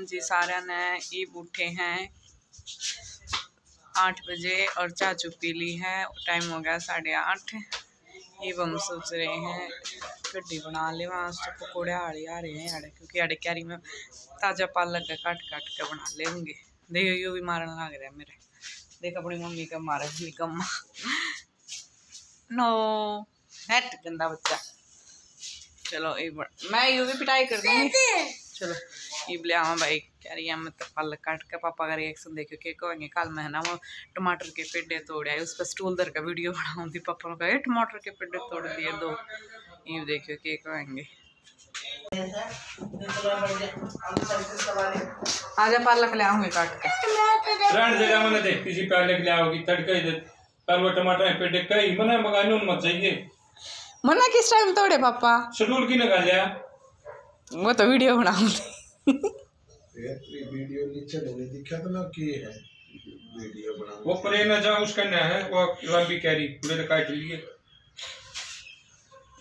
राम जी सारे ने ईब उठे हैं। आठ बजे और चाय चुप पी ली है। टाइम हो गया साढ़े आठ। ईब हम सोच रहे हैं गड्डी बना ले वहाँ से पकौड़े आड़े आ रहे हैं आड़े क्योंकि आड़े क्यारी में ताज़ा पालक का काट काट के बना लेंगे देखो यू भी मारने लग रहा है मेरे। देख अपनी मम्मी का मारा निकम्मा नो हेट गंदा बच्चा। चलो एक बार मैं यू भी पिटाई कर दूँगी। चलो। कि हाँ भाई कह रही है मतलब पल काट के पापा का रिएक्शन देखो के कहेंगे कल मैं ना वो टमाटर के पेडे तोड़ आई उस पर स्टूल दर का वीडियो बनाऊँगी पापा का टमाटर के पेडे तोड़ दिए दो ये देखियो के कहेंगे आजा पालक ले आऊँगी काट के फ्रेंड जगह मैंने देख किसी पालक ले आओगी तड़का इधर पर वो टमाटर पेटे कई मना मंगाने उन मत चाहिए मना किस टाइम तोड़े पापा शेड्यूल की ना कर लिया वो तो वीडियो बनाऊँगी वीडियो नीचे नहीं दिखा तो ना की है। वीडियो बना वो परे न जा उसका न है वो लंबी कैरी पूरे काट लिए।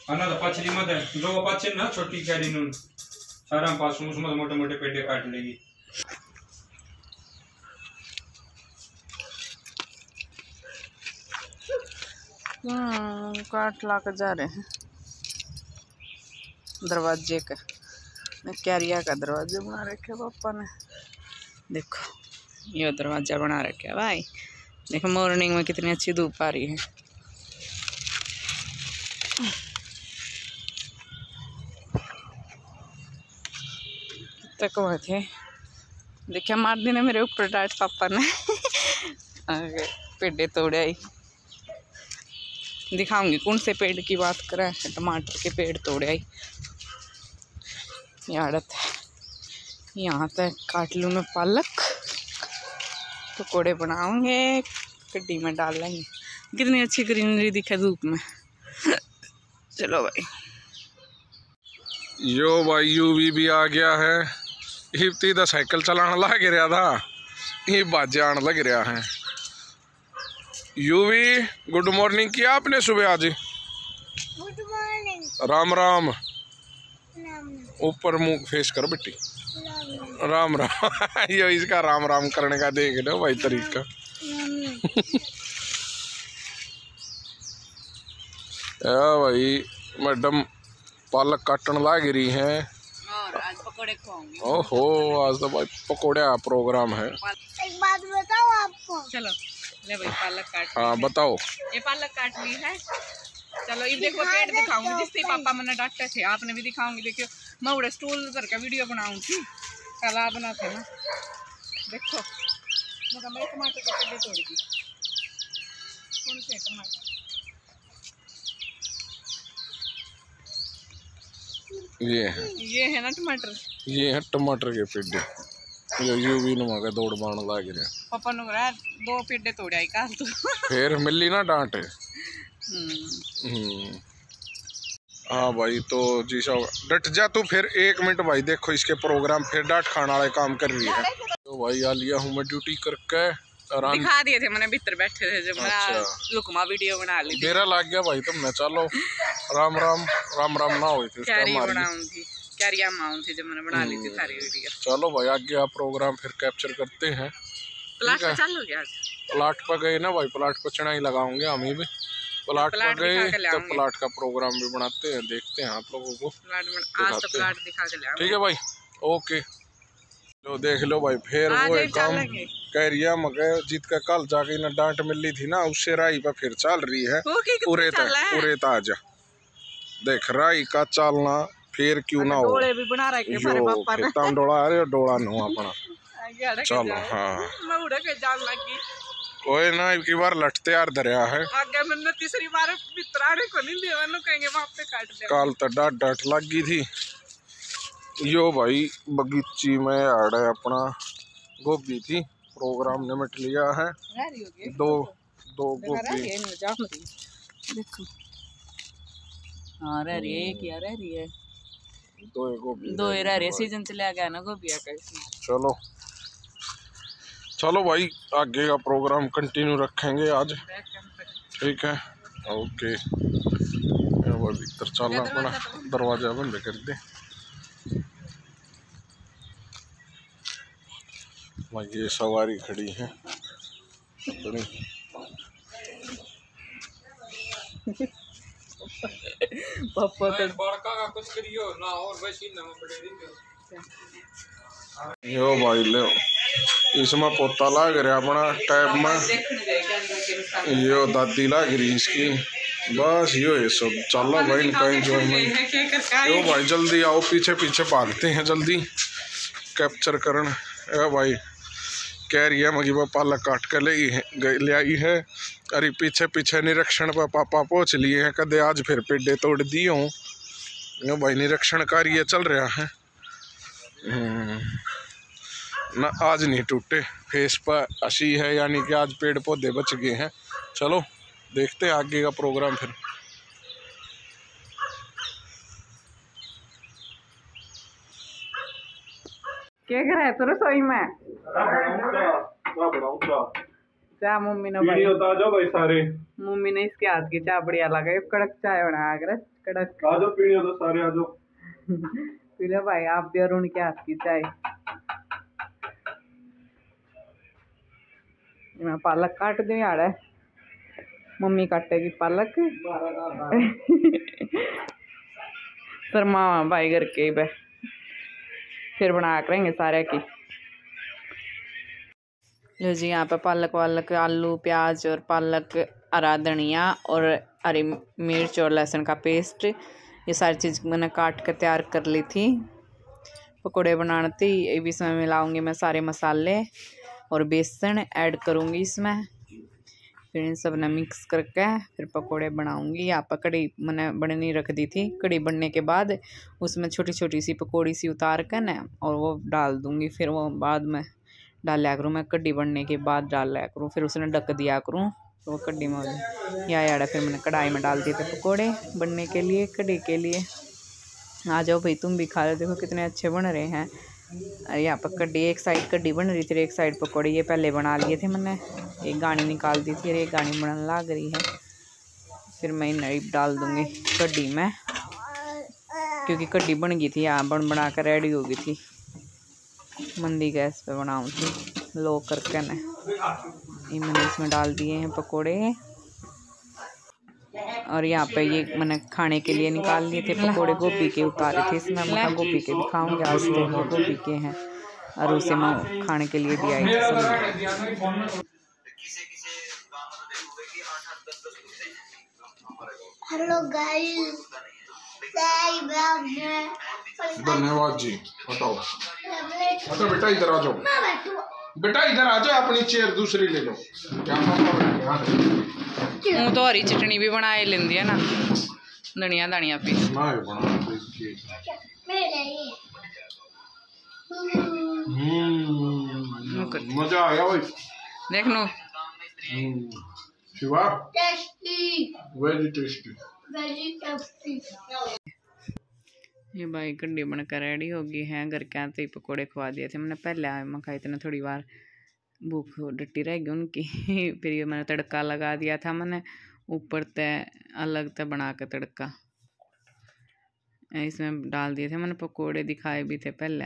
अन्ना तो पछली मत है। जो वो पछे ना छोटी कैरी नून। सारा पास उसमें मोटे मोटे पेटे काट लेगी। हम्म, काट ला कर जा रहे हैं। दरवाजे का। कैरिया का दरवाजे बना रखे पापा ने। देखो, ये दरवाज़ा बना रखे भाई। देखो मॉर्निंग में कितनी अच्छी धूप आ रही है। तक थे देखिए मार दिन मेरे ऊपर डांट पापा ने। पेड़े तोड़े आई। दिखाऊँगी कौन से पेड़ की बात करें टमाटर के पेड़ तोड़े आई। यारत यहाँ तक काट लूँ मैं पालक। पकौड़े बनाऊँगे। गड्डी में डाल लेंगे। कितनी अच्छी ग्रीनरी दिखे धूप में। चलो भाई। यो भाई यूवी भी आ गया है। हिप्ती दा साइकिल चलाने लग रहा था। ये बाजे आने लग रहा है। यूवी गुड मॉर्निंग किया आपने सुबह आज? गुड मॉर्निंग राम राम ऊपर मुँह फेस कर बेटी। राम राम। राम ये इसका राम राम करने का देख लो भाई तरीका। भाई मैडम पालक काटन ला गिरी है। और आज ओहो आज तो भाई पकौड़े का प्रोग्राम है। एक बात बताओ आपको। चलो ले भाई पालक काट हाँ बताओ। ये पालक काट ली है। चलो ये देखो पेड़ दिखाऊँगी जिससे पापा मैंने डांटे थे। आपने भी दिखाऊँगी देखियो मैं उड़े स्टूल पर का वीडियो बनाऊँ थी कल आप बना थे ना? देखो। मैं टमाटर के पेड़ तोड़ दी कौन से टमाटर? ये है। ये है ना टमाटर? ये है टमाटर के पेड़े। ये यूवी नुमा के दौड़ बाण लाग रहे हैं। पापा ने दो पेड़े तोड़े आई कल तो। फिर मिली ना डांट। हाँ भाई तो जी साहब डट जा तू फिर एक मिनट भाई देखो इसके प्रोग्राम फिर डांट खाने वाले काम कर रही है। तो भाई आ लिया हूँ मैं ड्यूटी करके आराम। दिखा दिए थे मैंने भीतर बैठे थे जब मैं अच्छा। लुकमा वीडियो बना ली डेरा लग गया भाई तुमने चलो राम राम राम राम ना हुई थी कैरिया माऊँ थी जब मैंने बना ली थी सारी वीडियो चलो भाई आगे आप प्रोग्राम फिर कैप्चर करते हैं। प्लाट पर गए ना भाई प्लाट पर चढ़ाई लगाऊँगे हम ही भी। प्लाट पर गए तो प्लाट का प्रोग्राम भी बनाते हैं देखते हैं आप लोगों को आज तो प्लाट दिखा के ठीक है भाई ओके। लो देख लो भाई फिर वो एक काम। कह रही है मगर जीत का कल जाके ना डांट मिली थी ना उससे राई पर फिर चल रही है। पूरे पूरे ताज़ा। देख राई का चलना फिर क्यों ना हो। डोला अरे डोला नो अपना। चलो हाँ। कोई ना एक बार लटते यार दरिया है। आगे मैंने तीसरी बार आने को नहीं दिया मैंने कहेंगे वहाँ पे काट दे। कल तो डांट डांट लग गई थी। यो भाई बगीची में आड़ है अपना गोभी थी प्रोग्राम निमट लिया है। रह रही होगी। दो दो गोभी। है रही देखो। हाँ रह है एक ही रह रही है। दो गोभी दो रह रही है सीज़न चला गया ना गोभी का चलो। चलो भाई आगे का प्रोग्राम कंटिन्यू रखेंगे आज। ठीक है? ओके भीतर चलना पड़ा। दरवाज़ा बंद कर दे। भाई ये सवारी खड़ी है। पापा तो बड़का का कुछ करियो ना और वैसी ना पड़े यो भाई ले। इसमें पोता लाग रहा अपना टैब में। यो दादी लाग रही इसकी। बस यो ये सब। चलो भाई इनका एंजॉयमेंट है के कर का यो भाई जल्दी आओ पीछे पीछे भागते हैं जल्दी। कैप्चर करन। ए भाई कह रही है मगी पापा पालक काट के ले ले आई है। अरे पीछे पीछे निरीक्षण पर पापा पहुँच लिए हैं। कदे आज फिर पेडे तोड़ दिए हूँ भाई निरीक्षण कार्य चल रहा है। हम्म, ना आज नहीं टूटे। फेस पर हँसी है यानी कि आज पेड़ पौधे बच गए हैं। चलो देखते हैं आगे का प्रोग्राम फिर। क्या कर रहा है? तू रसोई में। चाय मम्मी ने भाई। बता जाओ भाई सारे। मम्मी ने इसके हाथ की चाय बढ़िया लगा ये कड़क चाय बना कर कड़क। आ जाओ पीढ़ी तो सारे आ जाओ। पी लो भाई आप भी और उनके हाथ की चाय। मैं पालक काट दूँ यार। मम्मी काटेगी पालक। शर्मा भाई घर के ही फिर बना करेंगे सारे की। लो जी, यहाँ पे पालक वालक, आलू, प्याज और पालक, हरा धनिया और हरी मिर्च और लहसुन का पेस्ट। ये सारी चीज़ मैंने काट कर तैयार कर ली थी। पकौड़े बनाने थी, ये भी इसमें मिलाऊँगी मैं सारे मसाले। और बेसन ऐड करूँगी इसमें। फिर इन सबने मिक्स करके फिर पकोड़े बनाऊँगी। यहाँ पर कड़ी मैंने बननी रख दी थी। कड़ी बनने के बाद उसमें छोटी छोटी सी पकौड़ी सी उतार कर ना और वो डाल दूँगी। फिर वो बाद में डाल लिया करूँ। मैं कड्डी बनने के बाद डाल लिया करूँ। फिर उसने ढक दिया करूँ। तो वो कड्डी में या यार, फिर मैंने कढ़ाई में डाल दिए थे पकौड़े बनने के लिए, कड़ी के लिए। आ जाओ भाई, तुम भी खा लो देखो कितने अच्छे बन रहे हैं। और यहाँ पर कड्डी, एक साइड कड्डी बन रही थी एक साइड पकौड़े, ये पहले बना लिए थे मैंने। एक गानी निकाल दी थी और एक गानी बनने लग रही है। फिर मैं नई डाल दूँगी कड्डी में, क्योंकि कड्डी बन गई थी, यहाँ बन बना कर रेडी हो गई थी। मंदी गैस पे बनाऊँ थी, लो करके ना मैंने इसमें डाल दिए हैं पकोड़े। और यहाँ पे ये मैंने खाने के लिए निकाल लिए थे पकोड़े गोभी के उतारे थे इसमें मैं गोभी के भी खाऊँगी आज तो ये गोभी के हैं और उसे मैं खाने के लिए भी आई थी हेलो गाइस सही बात है धन्यवाद जी बताओ। अच्छा बेटा इधर आ जाओ। बेटा इधर आ जाओ अपनी चेयर दूसरी ले लो। बैठे हैं? तो हरी चटनी भी बनाए लेंदी है ना। धनिया धनिया पीस लिए हम्म, मज़ा आया भाई। देख लो। हम्म, Shiva. Tasty very tasty very tasty ये भाई कड्डी बनकर रेडी हो गई है, घर के आते ही पकौड़े खवा दिए थे। मैंने पहले आए, मैं खाई इतने थोड़ी बार। भूख डट्टी रह गई उनकी। फिर ये मैंने तड़का लगा दिया था मैंने, ऊपर तय अलग तय बना के तड़का। इसमें डाल दिए थे मैंने, पकोड़े दिखाए भी थे पहले।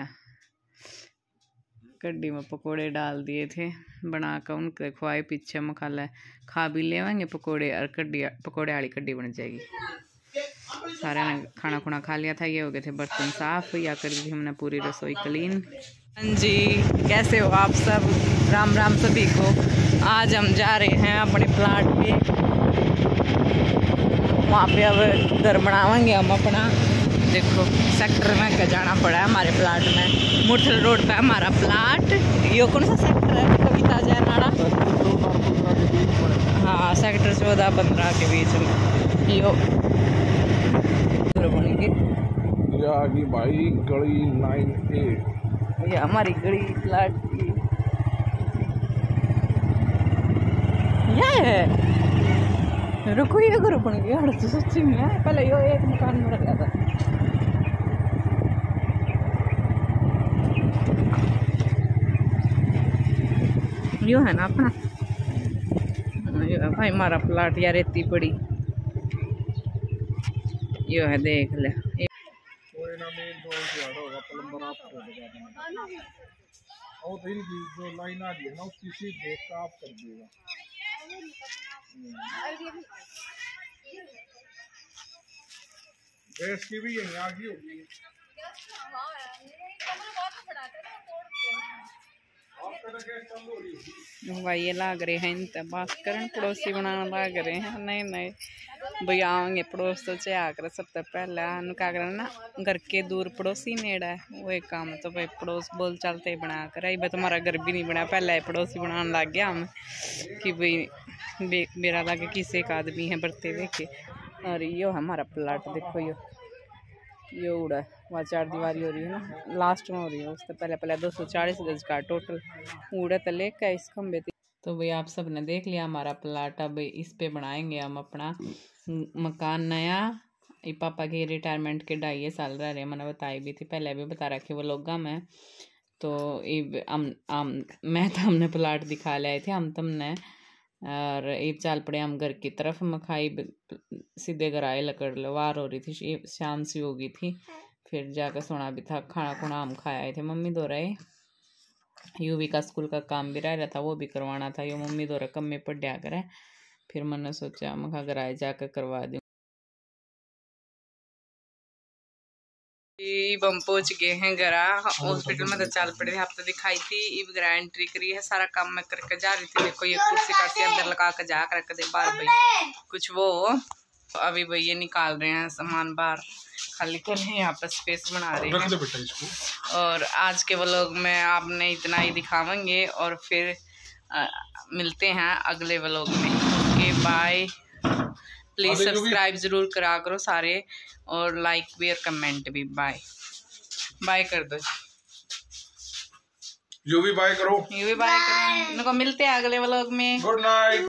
कड्डी में पकोड़े डाल दिए थे, बना कर उनके खुआए, पीछे में खा ले खा भी लेवेंगे पकोड़े, और कड्डी पकोड़े वाली कड्डी बन जाएगी। सारे ने खाना खुना खा लिया था ये हो गए थे बर्तन साफ़ या कर दी हमने पूरी रसोई क्लीन। हाँ जी कैसे हो आप सब? राम राम सभी को। आज हम जा रहे हैं अपने प्लाट पे वहाँ पे अब घर बनावेंगे हम अपना। देखो सेक्टर में क्या जाना पड़ा है हमारे प्लाट में। मुठल रोड पे हमारा प्लाट। ये कौन सा सेक्टर है? कविता जयनाड़ा? हाँ सेक्टर चौदह पंद्रह के बीच में। यो बन गई ये आ गई भाई गली नाइन एट ये हमारी गड़ी प्लाट की ये है रुको ये घर बन गया तो सच्ची में पहले यो एक मकान में रखा था यो है ना अपना यो भाई हमारा प्लाट यार इतनी बड़ी यो है देख ले। और तो इनकी जो लाइन आ रही है ना उसकी सीधे काप कर देगा गैस की भी यहीं हो रही होगी भाई, ये लाग रहे हैं इंतबास करन पड़ोसी बनाने लाग रहे हैं। नए नए भाई आएँगे पड़ोस तो चे आकर सबसे पहले। क्या करना ना घर के दूर पड़ोसी नेड़ा है। वो एक काम तो भाई पड़ोस बोल चलते ही बना कर आई। तुम्हारा घर भी नहीं बना। पहले पड़ोसी बनाने लग गया हम कि भाई मेरा लागे किसी एक आदमी है बरते देखे। और यो है हमारा प्लाट देखो यो। ये उड़ा है। वहाँ चार दीवारी हो रही है ना। लास्ट में हो रही है। उससे पहले पहले दो सौ चालीस गज का टोटल उड़ा तो लेकर इस खम्बे थी तो भाई आप सबने देख लिया हमारा प्लाट। अब इस पे बनाएँगे हम अपना मकान नया। पापा की रिटायरमेंट के ढाई साल रह रहे मैंने बताई भी थी। पहले भी बता रखे वो लोग में तो हम हम, मैं तो हमने प्लाट दिखा लाए थे, हम तुमने और एक चाल पड़े हम घर की तरफ़ मखाई सीधे घर आए लकड़ लवार हो रही थी शाम सी हो गई थी। फिर जाकर सोना भी था खाना खुना हम खाए आए थे। मम्मी दो रहे। यूवी का स्कूल का काम भी रह रहा था वो भी करवाना था। यो मम्मी दो रकम में पढ़ दिया करे। फिर मैंने सोचा मखा घर आए जाकर करवा दूँ। अब हम पहुँच गए हैं गरा। हॉस्पिटल में तो चाल पड़े थे आपको दिखाई थी इब गरा एंट्री करी है सारा काम मैं करके जा रही थी। देखो ये कुर्सी कार्सी अंदर लगा के जा कर रख दे बाहर भाई। कुछ वो अभी भाई ये निकाल रहे हैं सामान बाहर। खाली कर रहे हैं यहाँ पर स्पेस बना रहे हैं। और आज के व्लॉग में आपने इतना ही दिखावेंगे और फिर अ, मिलते हैं अगले व्लॉग में। ओके बाय प्लीज़ सब्सक्राइब ज़रूर करा करो सारे और लाइक भी और कमेंट भी। बाय। बाय कर दो। यू भी बाय करो। यू भी बाय करो। इनको मिलते हैं अगले व्लॉग में। Good night